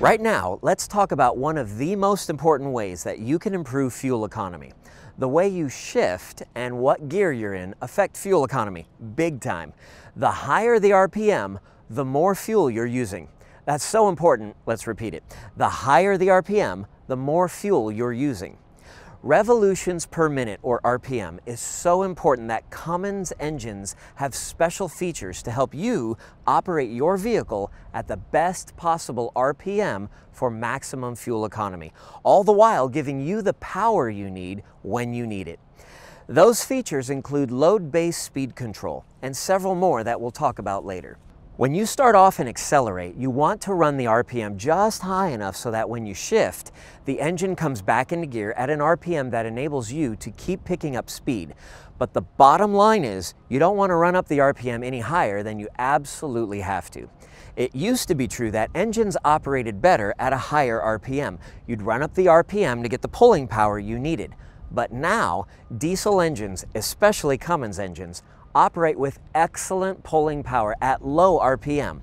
Right now, let's talk about one of the most important ways that you can improve fuel economy. The way you shift and what gear you're in affect fuel economy big time. The higher the RPM, the more fuel you're using. That's so important, let's repeat it. The higher the RPM, the more fuel you're using. Revolutions per minute, or RPM, is so important that Cummins engines have special features to help you operate your vehicle at the best possible RPM for maximum fuel economy, all the while giving you the power you need when you need it. Those features include load-based speed control and several more that we'll talk about later. When you start off and accelerate, you want to run the RPM just high enough so that when you shift, the engine comes back into gear at an RPM that enables you to keep picking up speed. But the bottom line is, you don't want to run up the RPM any higher than you absolutely have to. It used to be true that engines operated better at a higher RPM. You'd run up the RPM to get the pulling power you needed. But now, diesel engines, especially Cummins engines, operate with excellent pulling power at low RPM.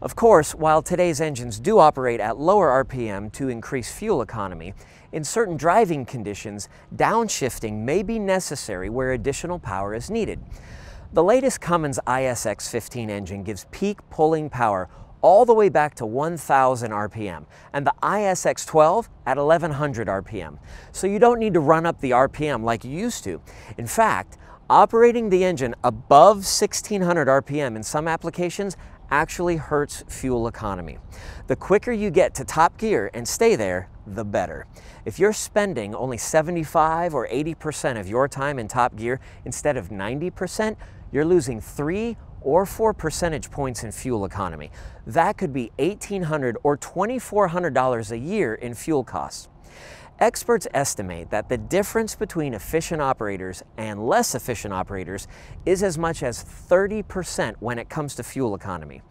Of course, while today's engines do operate at lower RPM to increase fuel economy, in certain driving conditions, downshifting may be necessary where additional power is needed. The latest Cummins ISX15 engine gives peak pulling power all the way back to 1000 RPM, and the ISX12 at 1100 RPM. So you don't need to run up the RPM like you used to. In fact, Operating the engine above 1600 RPM in some applications actually hurts fuel economy. The quicker you get to top gear and stay there, the better. If you're spending only 75 or 80% of your time in top gear instead of 90%, you're losing three or four percentage points in fuel economy. That could be 1,800 or $2,400 a year in fuel costs. Experts estimate that the difference between efficient operators and less efficient operators is as much as 30% when it comes to fuel economy.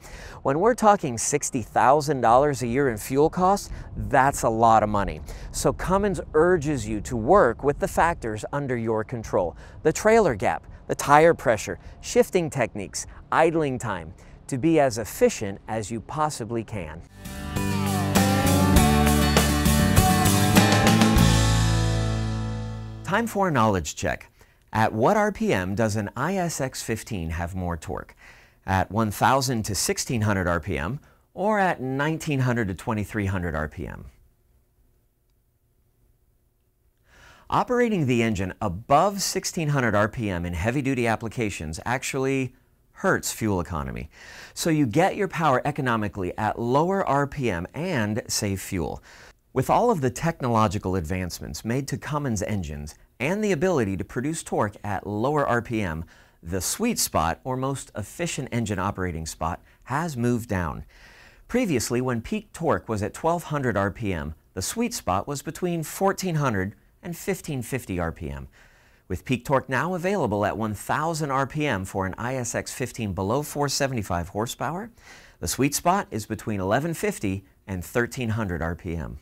When we're talking $60,000 a year in fuel costs, that's a lot of money. So Cummins urges you to work with the factors under your control. The trailer gap, the tire pressure, shifting techniques, idling time, to be as efficient as you possibly can. Time for a knowledge check. At what RPM does an ISX15 have more torque? At 1000 to 1600 RPM or at 1900 to 2300 RPM? Operating the engine above 1600 RPM in heavy-duty applications actually hurts fuel economy. So you get your power economically at lower RPM and save fuel. With all of the technological advancements made to Cummins engines and the ability to produce torque at lower RPM, the sweet spot, or most efficient engine operating spot, has moved down. Previously, when peak torque was at 1200 RPM, the sweet spot was between 1400 and 1550 RPM. With peak torque now available at 1000 RPM for an ISX 15 below 475 horsepower, the sweet spot is between 1150 and 1300 RPM.